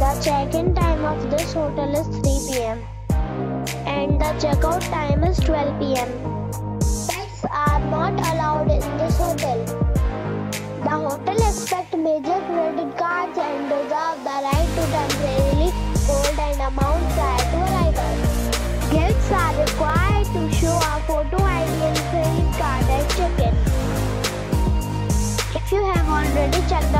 The check-in time of this hotel is 3 p.m. and the checkout time is 12 p.m. Pets are not allowed in this hotel. The hotel accepts major credit cards and reserves the right to temporarily hold an amount prior to arrival. Guests are required to show a photo ID and credit card at check-in. If you have already checked out